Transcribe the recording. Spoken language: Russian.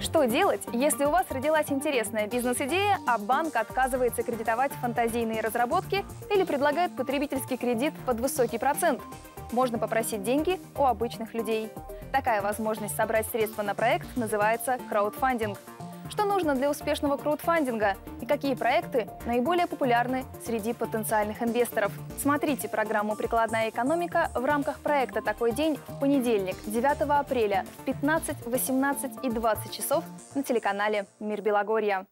Что делать, если у вас родилась интересная бизнес-идея, а банк отказывается кредитовать фантазийные разработки или предлагает потребительский кредит под высокий процент? Можно попросить деньги у обычных людей. Такая возможность собрать средства на проект называется краудфандинг. Что нужно для успешного краудфандинга и какие проекты наиболее популярны среди потенциальных инвесторов? Смотрите программу «Прикладная экономика» в рамках проекта «Такой день» в понедельник, 9 апреля в 15, 18 и 20 часов на телеканале «Мир Белогорья».